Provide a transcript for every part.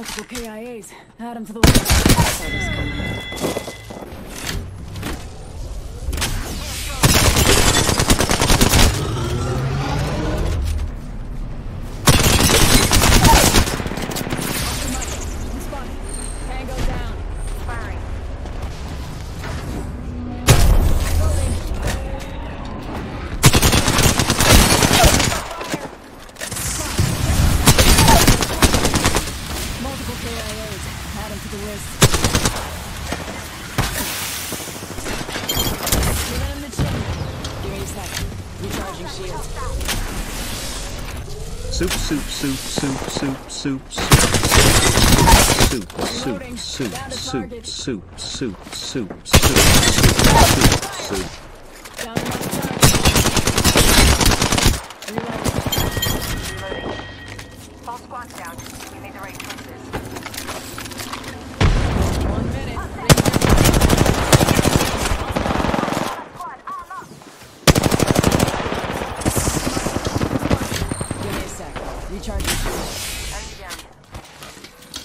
Multiple KIAs. Add them to the list. Soup, soup, soup, soup, soup, soup, soup. Soup, soup, soup, soup, soup, soup, soup, soup, soup, soup, soup.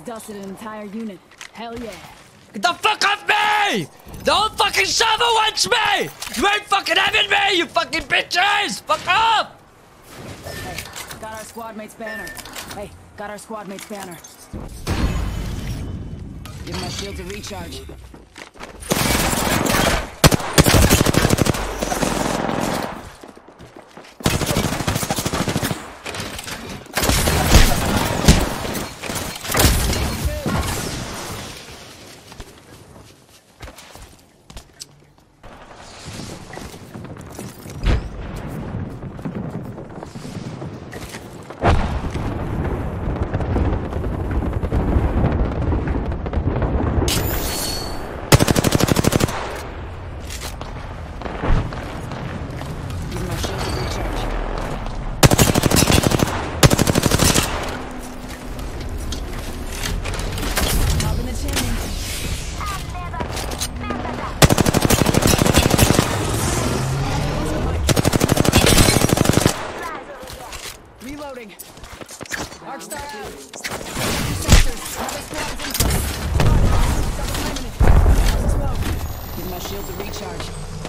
just dusted an entire unit. Hell yeah. Get the fuck off me! The whole fucking server wants me! You ain't fucking having me, you fucking bitches! Fuck off! Hey, got our squad mate's banner. Hey, got our squad mate's banner. Give my shield to recharge. Give my shield to recharge. Hop in the chimney. Reloading. Arc star out. Sectors. Another squad's in front. Double timing it. How's the smoke? Give my shield to recharge.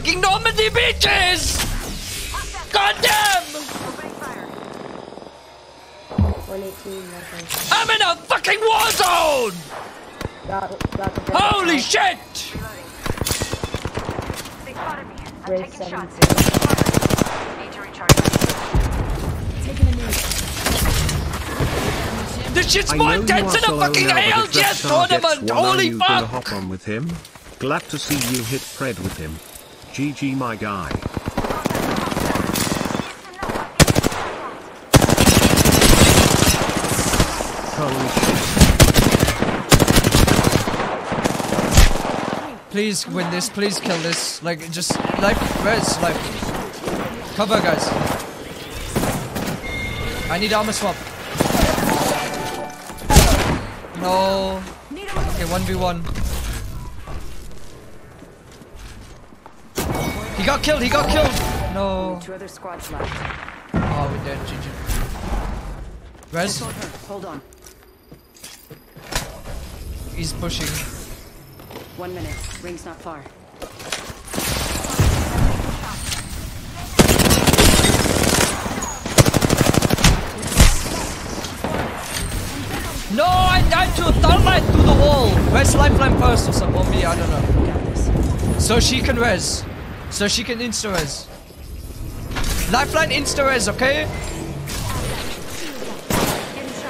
Fucking Normandy beaches! God damn! 118. I'm in a fucking war zone! Got, got the Holy shit! They spotted me. I'm Grade taking shots. 17. Need to recharge. Taking a knee. This shit's more intense than a fucking now, but if ALGS tournament! Holy fuck! hop on with him? Glad to see you hit Fred with him. GG my guy. Please win this, please kill this. Like, just, life, res, life. Cover, guys. I need armor swap. No. Okay, 1v1. He got killed, he got killed! No. Two other squads left. Oh, we're dead, GG. Res, Hold on. he's pushing. One minute. Ring's not far. No, I died to a thermite through the wall. Res lifeline first or something. Or me, I don't know. Got this. So she can res. So she can insta res. Lifeline insta res, okay?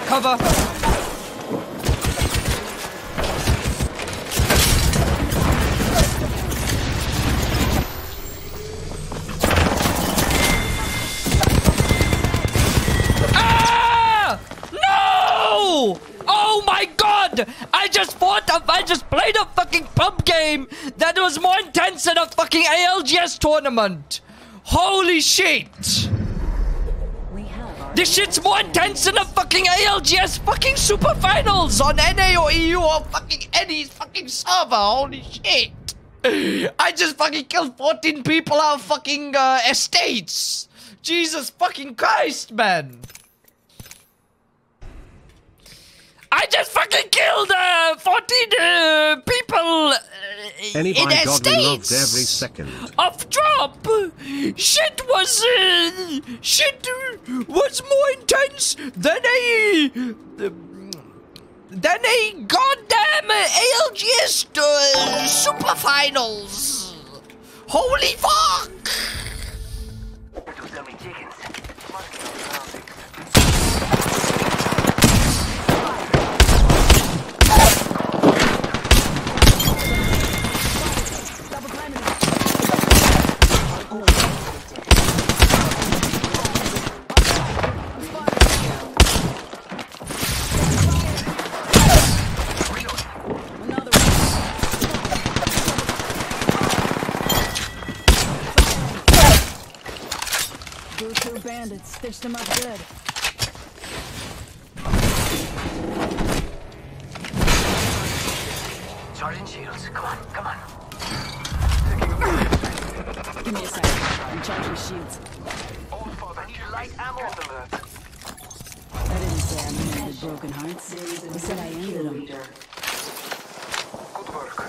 Cover. Ah! No! Oh my god! I just I just played a fucking pub game that was more intense than a fucking ALGS tournament. Holy shit! We have our This shit's more intense than a fucking ALGS fucking super finals on NA or EU or fucking any fucking server. Holy shit! I just fucking killed 14 people out of fucking uh, estates. Jesus fucking Christ, man. I just fucking killed uh, 14 uh, people uh, Any in by God we loved every second. of drop. Shit was uh, shit was more intense than a than a goddamn ALGS uh, super finals. Holy fuck! Bandits stitched them up good. Charging shields. Come on, come on. Give me a second. I'm charging shields. I need light ammo. I didn't say I mended broken hearts. I said I ended them. Good work.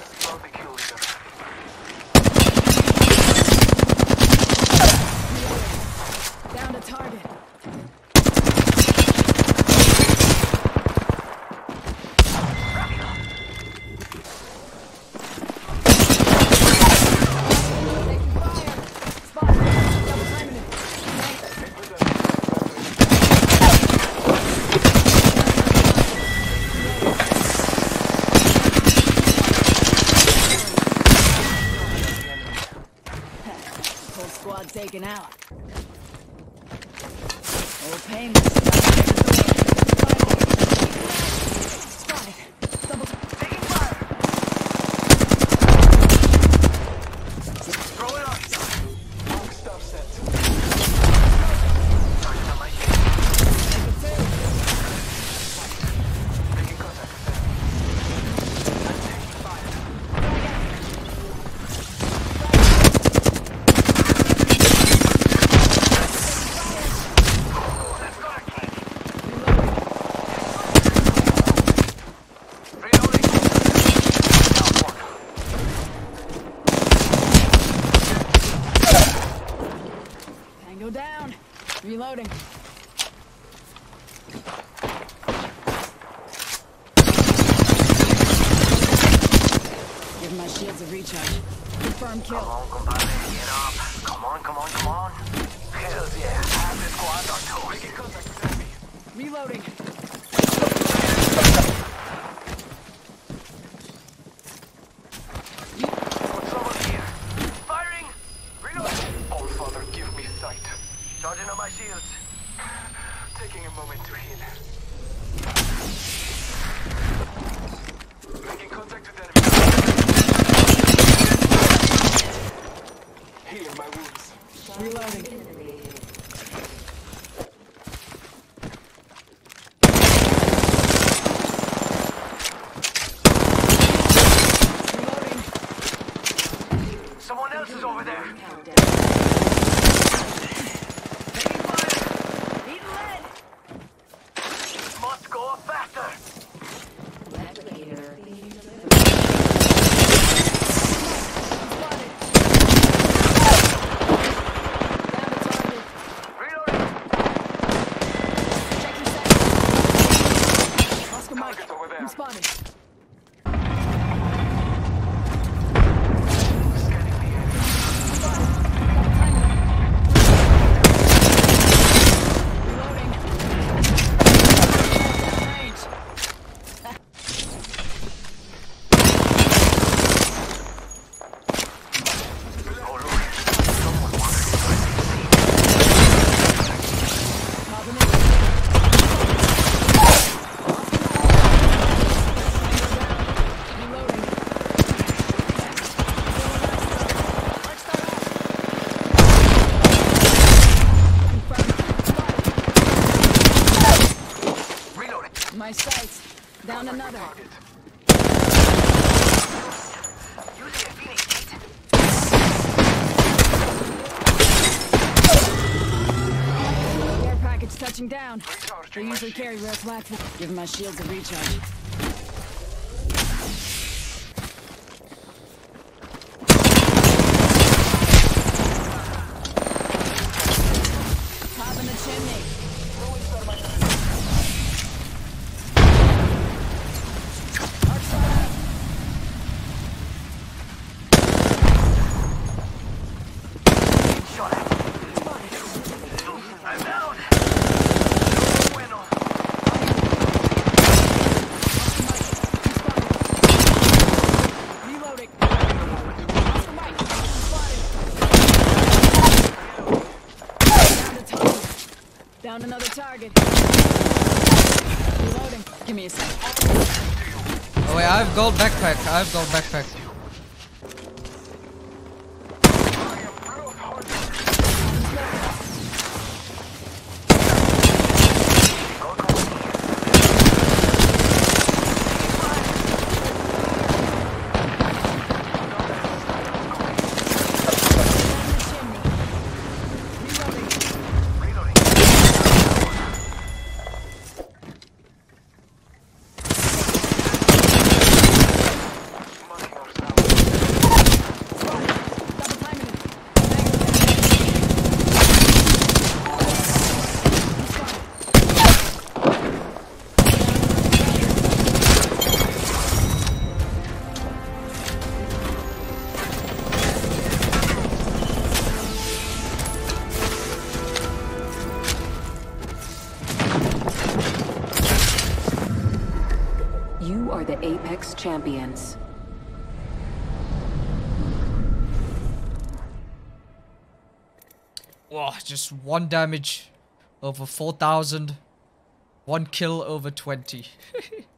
Squad taken out. Reloading. Give my shields a recharge. Confirm Come kill. on, compadre, get up. Come on, come on, come on. Hell yeah, have the squad on toes. Making contact with enemy. Reloading. Touching down. They Recharging my usually carry rare platform. Give my shields a recharge. Top in the chimney. Arc Shot at. I'm down. Bueno. Reloading. Oscar Mike. Spotted. Down to target. Down another target. Reloading. Give me a sec. Oh wait, I have gold backpack. I have gold backpack. Champions. Whoa, just one damage over 4,000. One kill over 20.